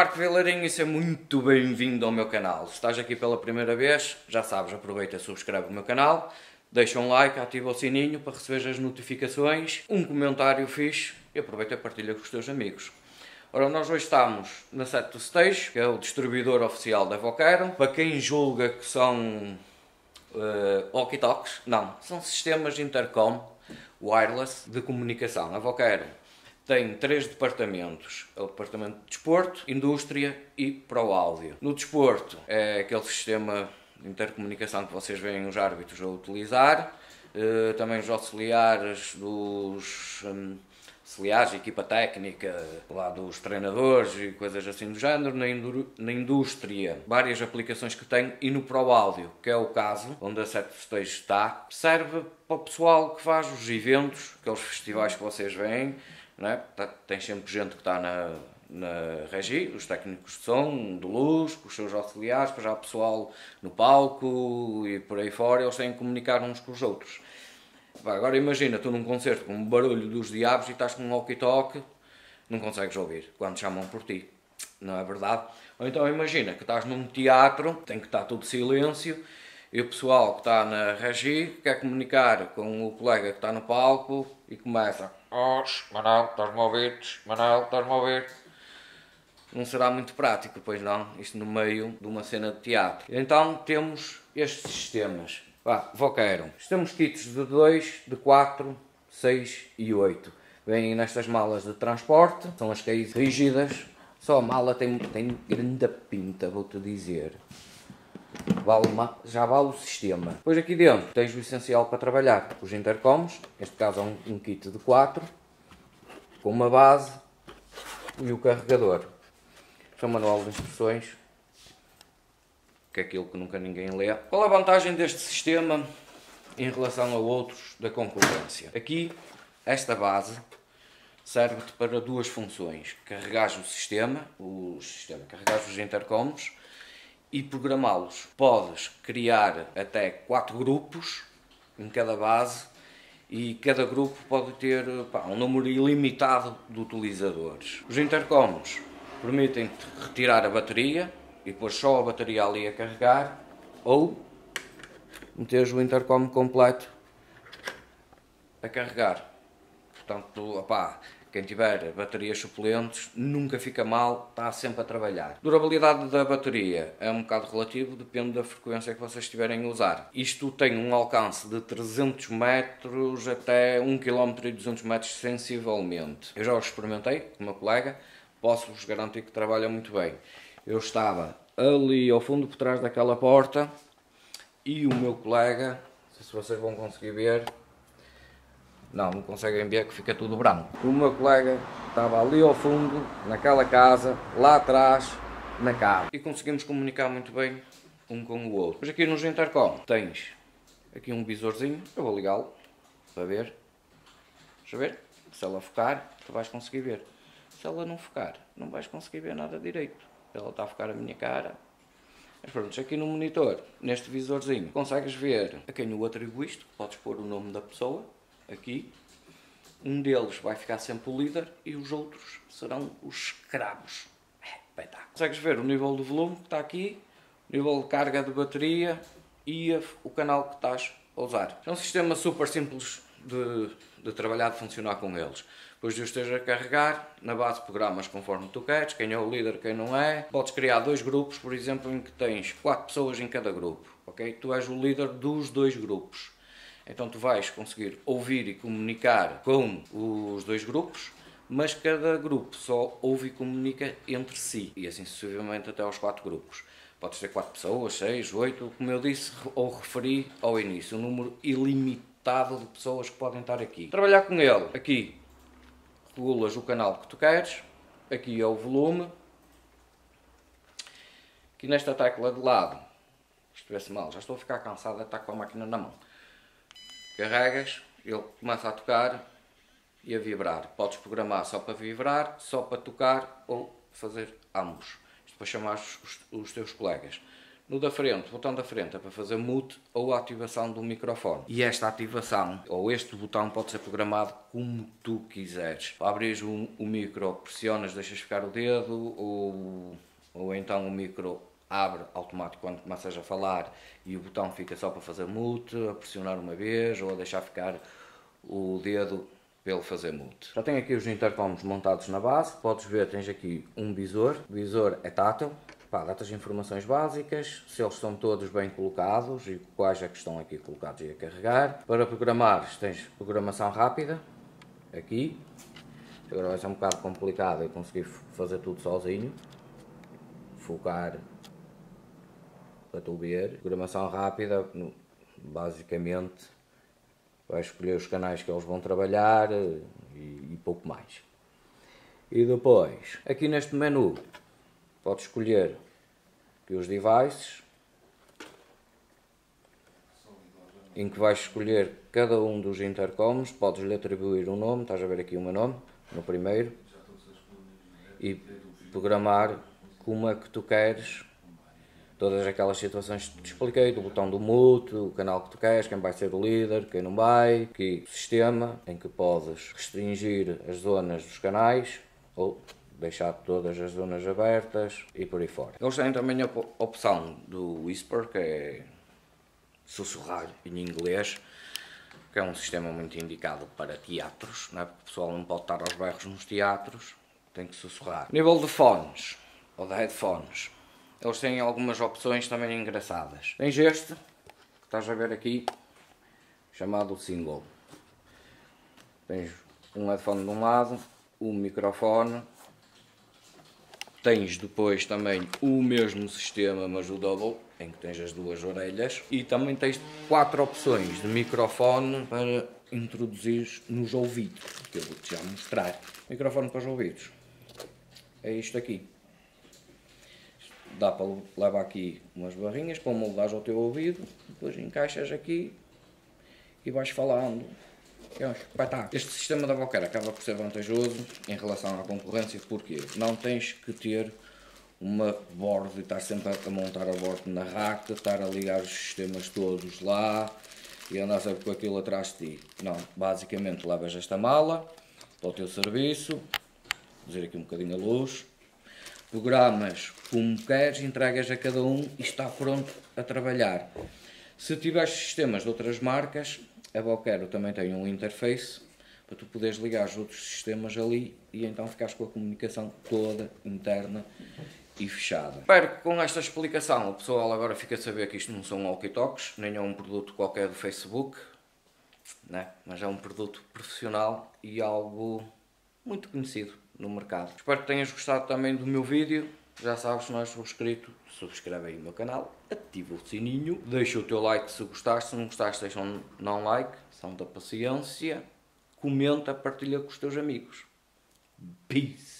Marco Vilarinho e seja muito bem-vindo ao meu canal. Se estás aqui pela primeira vez, já sabes, aproveita e subscreve o meu canal, deixa um like, ativa o sininho para receber as notificações, um comentário fixe e aproveita e partilha com os teus amigos. Ora, nós hoje estamos na Set Stage, que é o distribuidor oficial da Voquero. Para quem julga que são uh, walkie-talkies, não, são sistemas intercom wireless de comunicação. A Voquero tem três departamentos: é o departamento de desporto, indústria e para o áudio. No desporto é aquele sistema de intercomunicação que vocês veem os árbitros a utilizar, uh, também os auxiliares dos. Um, auxiliares, equipa técnica, lá dos treinadores e coisas assim do género, na, na indústria, várias aplicações que tem e no Pro Áudio, que é o caso onde a Set Stage está, serve para o pessoal que faz os eventos, aqueles festivais que vocês veem, né? Tá, tem sempre gente que está na, na regi, os técnicos de som, de luz, com os seus auxiliares, para já o pessoal no palco e por aí fora, eles têm que comunicar uns com os outros. Agora imagina, tu num concerto com um barulho dos diabos e estás com um walkie-talkie, não consegues ouvir quando chamam por ti, não é verdade? Ou então imagina que estás num teatro, tem que estar tudo silêncio, e o pessoal que está na regi quer comunicar com o colega que está no palco e começa Oh, Manel, estás-me a ouvir? Manel, estás-me a ouvir? Não será muito prático, pois não, isto no meio de uma cena de teatro. Então temos estes sistemas. Vá, Voqueiro. Temos kits de 2, de 4, 6 e 8. Vêm nestas malas de transporte, são as cases rígidas. Só a mala tem, tem grande pinta, vou-te dizer. Vale uma, já vale o sistema. Depois aqui dentro tens o essencial para trabalhar. Os intercoms, neste caso é um, um kit de 4, com uma base e o carregador. Este é o manual de instruções, que é aquilo que nunca ninguém lê. Qual a vantagem deste sistema em relação a outros da concorrência? Aqui, esta base serve-te para duas funções. Carregares o sistema, o sistema, carregares os intercoms e programá-los. Podes criar até quatro grupos em cada base e cada grupo pode ter pá, um número ilimitado de utilizadores. Os intercoms permitem-te retirar a bateria e pôr só a bateria ali a carregar ou meteres o intercom completo a carregar. Portanto, opá, quem tiver baterias suplentes nunca fica mal, está sempre a trabalhar. Durabilidade da bateria é um bocado relativo, depende da frequência que vocês estiverem a usar. Isto tem um alcance de 300 metros até 1 km e 200 metros sensivelmente. Eu já o experimentei com o meu colega, posso-vos garantir que trabalha muito bem. Eu estava ali ao fundo por trás daquela porta e o meu colega, não sei se vocês vão conseguir ver, não, não conseguem ver que fica tudo branco. O meu colega estava ali ao fundo, naquela casa, lá atrás, na casa. E conseguimos comunicar muito bem um com o outro. Mas aqui nos intercom tens aqui um visorzinho, eu vou ligá-lo para ver. Deixa eu ver. Se ela focar, tu vais conseguir ver. Se ela não focar, não vais conseguir ver nada direito. Ela está a focar a minha cara. Mas pronto, aqui no monitor, neste visorzinho, consegues ver a quem eu atribuo isto. Podes pôr o nome da pessoa aqui, um deles vai ficar sempre o líder e os outros serão os escravos. É, Consegues ver o nível de volume que está aqui, o nível de carga de bateria e o canal que estás a usar. É um sistema super simples de, de trabalhar, de funcionar com eles. Depois de os esteja a carregar, na base programas conforme tu queres, quem é o líder, quem não é. Podes criar dois grupos, por exemplo, em que tens quatro pessoas em cada grupo. ok? Tu és o líder dos dois grupos. Então tu vais conseguir ouvir e comunicar com os dois grupos, mas cada grupo só ouve e comunica entre si, e assim sucessivamente até aos quatro grupos. Podes ter quatro pessoas, seis, oito, como eu disse ou referi ao início, um número ilimitado de pessoas que podem estar aqui. Trabalhar com ele, aqui regulas o canal que tu queres, aqui é o volume, aqui nesta tecla de lado, se estivesse mal, já estou a ficar cansado de estar com a máquina na mão carregas, ele começa a tocar e a vibrar. Podes programar só para vibrar, só para tocar ou fazer ambos. Isto para chamar os, os teus colegas. No da frente, o botão da frente é para fazer mute ou ativação do microfone. E esta ativação, ou este botão, pode ser programado como tu quiseres. Abres o, o micro, pressionas, deixas ficar o dedo, ou, ou então o micro abre automático quando começas a falar e o botão fica só para fazer mute, a pressionar uma vez ou a deixar ficar o dedo pelo fazer mute. Já tenho aqui os intercoms montados na base, podes ver, tens aqui um visor, o visor é tátil, dá-te informações básicas, se eles estão todos bem colocados e quais é que estão aqui colocados e a carregar. Para programar tens programação rápida, aqui, agora vai ser um bocado complicado eu conseguir fazer tudo sozinho, focar para tu ver, programação rápida, basicamente vai escolher os canais que eles vão trabalhar eh, e, e pouco mais. E depois, aqui neste menu, pode escolher que os devices, em que vais escolher cada um dos intercoms, podes lhe atribuir um nome, estás a ver aqui o meu nome, no primeiro, e programar como é que tu queres todas aquelas situações que te expliquei, do botão do mute, o canal que tu queres, quem vai ser o líder, quem não vai, que sistema em que podes restringir as zonas dos canais ou deixar todas as zonas abertas e por aí fora. Eles têm também a opção do Whisper, que é sussurrar em inglês, que é um sistema muito indicado para teatros, não é? porque o pessoal não pode estar aos berros nos teatros, tem que sussurrar. Nível de fones, ou de headphones, eles têm algumas opções também engraçadas. Tens este, que estás a ver aqui, chamado single. Tens um headphone de um lado, um microfone. Tens depois também o mesmo sistema, mas o double, em que tens as duas orelhas. E também tens quatro opções de microfone para introduzir nos ouvidos, que eu vou-te já mostrar. Microfone para os ouvidos. É isto aqui dá para levar aqui umas barrinhas para moldares ao teu ouvido, depois encaixas aqui e vais falando. Este sistema da Voquer acaba por ser vantajoso em relação à concorrência porque não tens que ter uma board e estar sempre a montar a board na rack, estar a ligar os sistemas todos lá e andar sempre com aquilo atrás de ti. Não, basicamente levas esta mala para o teu serviço, vou fazer aqui um bocadinho a luz, programas como queres, entregas a cada um e está pronto a trabalhar. Se tiveres sistemas de outras marcas, a Boquero também tem um interface para tu poderes ligar os outros sistemas ali e então ficares com a comunicação toda interna e fechada. Espero que com esta explicação o pessoal agora fique a saber que isto não são walkie-talks, nem é um produto qualquer do Facebook, né? mas é um produto profissional e algo muito conhecido no mercado. Espero que tenhas gostado também do meu vídeo. Já sabes, se não és subscrito, subscreve aí o meu canal, ativa o sininho, deixa o teu like se gostaste, se não gostaste deixa um não like, são da paciência, comenta, partilha com os teus amigos. Peace!